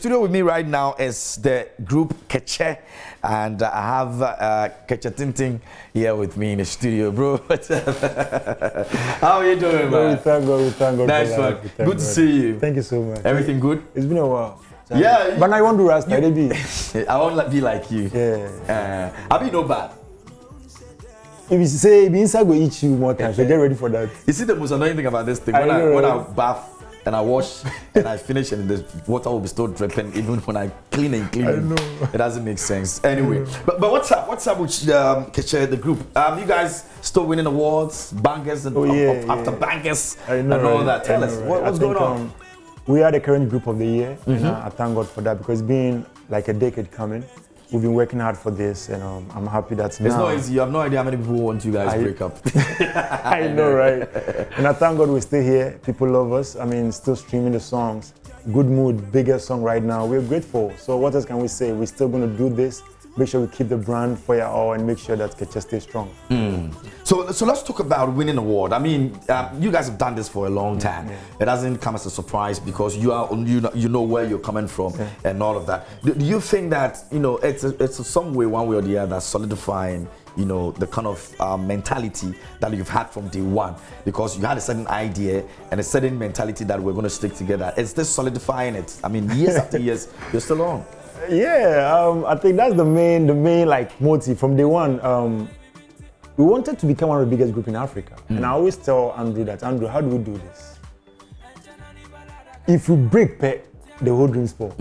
Studio with me right now is the group Keche, and I have uh, Keche Tinting here with me in the studio, bro. How are you doing, Well, we man? thank God, we thank God. Nice for one. life, we Good to see you. Thank you so much. Everything good? It's been a while. Yeah, But I want to rest, I be. I want to be like you. Yeah. Uh, I be no bad. If you say, if inside go eat you more times, so get ready for that. You see the most annoying thing about this thing when I, know, when I bath and I wash and I finish and the water will be still dripping even when I clean and clean. I know. It doesn't make sense. Anyway, but, but what's up? What's up with um, Keche, the group? Um, you guys still winning awards, bangers and Oh, yeah, of- after yeah. bangers I know. and all right? that. Tell I us know, what, what's think, going on. um, we are the current group of the year, Mm-hmm. uh, I thank God for that because it's been like a decade coming. We've been working hard for this, and um, I'm happy that it's now. not easy. You have no idea how many people want you guys to I- break up. I know, right? and I thank God we're still here. People love us. I mean, still streaming the songs. Good mood, biggest song right now. We're grateful. So what else can we say? We're still going to do this. Make sure we keep the brand for you all and make sure that Keche stays strong. So, so let's talk about winning award. I mean, uh, you guys have done this for a long time. It doesn't come as a surprise because you are you know, you know where you're coming from and all of that. Do, do you think that you know it's a, it's a some way, one way or the other, solidifying you know the kind of uh, mentality that you've had from day one because you had a certain idea and a certain mentality that we're going to stick together. Is this solidifying it? I mean, years after years, you're still on. Yeah, um, I think that's the main, the main like motive from day one. Um, we wanted to become one of the biggest group in Africa, and I always tell Andrew that Andrew, how do we do this? If we break the whole dream spoil.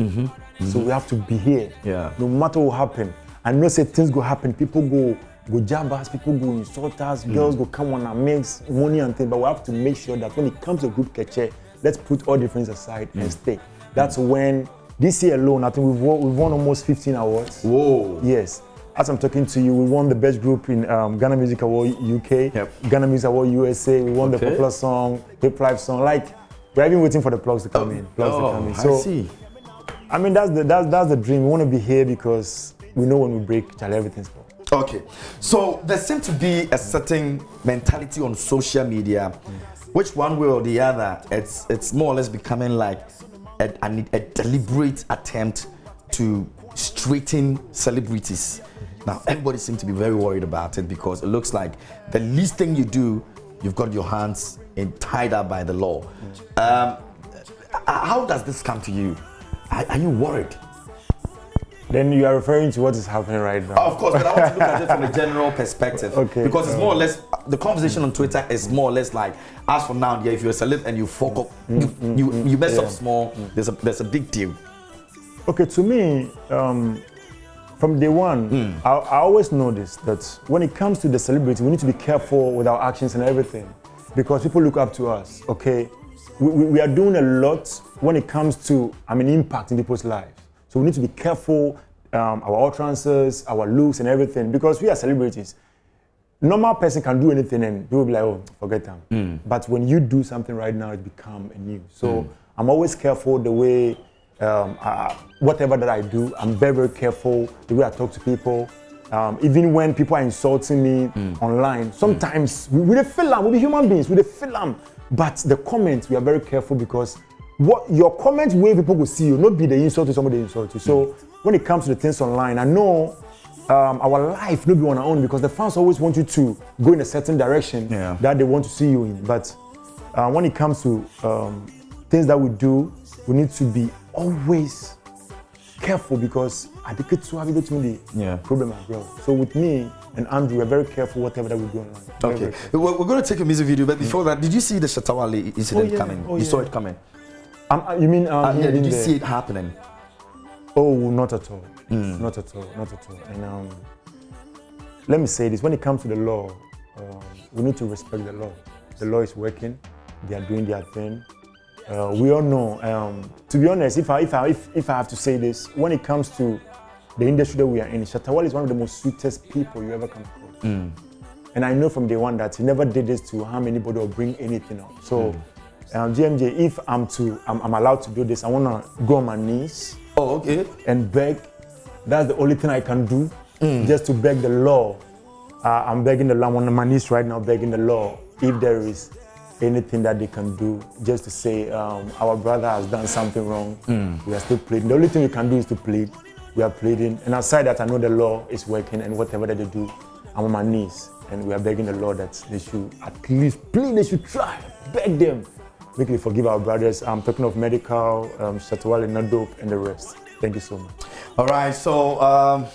So we have to be here. Yeah. No matter what happen, I know say things go happen. People go go jab us, people go insult us, girls go come on and make money and things. But we have to make sure that when it comes to group Keche, let's put all difference aside and stay. That's when this year alone, I think we've won, we've won almost 15 awards. Whoa. Yes. As I'm talking to you, we won the best group in um, Ghana Music Award UK, Yep. Ghana Music Award USA. We won Okay. the popular song, hip life song. Like we're even waiting for the plugs to come in. Plugs to come in. Oh, I see. I mean, that's the that's that's the dream. We want to be here because we know when we break, child, everything's spoiled. Okay, so there seems to be a certain mentality on social media, which one way or the other, it's it's more or less becoming like a, a, a deliberate attempt to straighten celebrities. Now everybody seems to be very worried about it because it looks like the least thing you do, you've got your hands in, tied up by the law. Um, how does this come to you? Are, are you worried? Then you are referring to what is happening right now. Of course, but I want to look at it from a general perspective. Okay. Because it's more or less the conversation on Twitter is more or less like, as for now, yeah, if you're a celeb and you fuck up, mm, you, mm, you, mm, you mess up small, there's a there's a big deal. Okay, to me, um, from day one, hmm. I, I always notice that when it comes to the celebrity, we need to be careful with our actions and everything because people look up to us. Okay, we, we, we are doing a lot when it comes to, I mean, impact in people's lives. So we need to be careful um, our utterances, our looks, and everything because we are celebrities. Normal person can do anything and people will be like, oh, forget them. But when you do something right now, it become a new. So I'm always careful the way, um, I, whatever that I do, I'm very, very careful the way I talk to people. Um, even when people are insulting me online, sometimes we, we feel am, we be human beings, we feel am. But the comments, we are very careful because what your comments way people will see you, not be the insult to somebody insult you. So when it comes to the things online, I know um, our life no be on our own because the fans always want you to go in a certain direction Yeah. that they want to see you in. But uh, when it comes to um, things that we do, we need to be always careful because I think it's so to me the Yeah. problem as well. So with me and Andrew, we're very careful whatever that we do online. Okay, we're, we're going to take a music video, but before that, did you see the Shatta Wale incident Oh, yeah. coming? Oh, you saw it coming. Um, you mean um, Uh, yeah, did you see it happening? Oh, not at all. Hmm. Not at all. Not at all. And um, let me say this: when it comes to the law, um, we need to respect the law. The law is working. They are doing their thing. Uh, we all know. Um, to be honest, if I, if, I, if, if I have to say this, when it comes to the industry that we are in, Shatta Wale is one of the most sweetest people you ever come across. And I know from day one that he never did this to harm anybody or bring anything up. So, um, GMJ, if I'm to, I'm, I'm allowed to do this, I want to go on my knees Oh, okay. and beg. That's the only thing I can do, just to beg the law. Uh, I'm begging the law. I'm on my knees right now, begging the law. If there is anything that they can do just to say um, our brother has done something wrong. We are still pleading. The only thing we can do is to plead. We are pleading. And aside that, I know the law is working and whatever that they do, I'm on my knees. And we are begging the Lord that they should at least plead, they should try, beg them. Quickly forgive our brothers. I'm talking of Medikal, um, Shatta Wale and the rest. Thank you so much. All right, so um,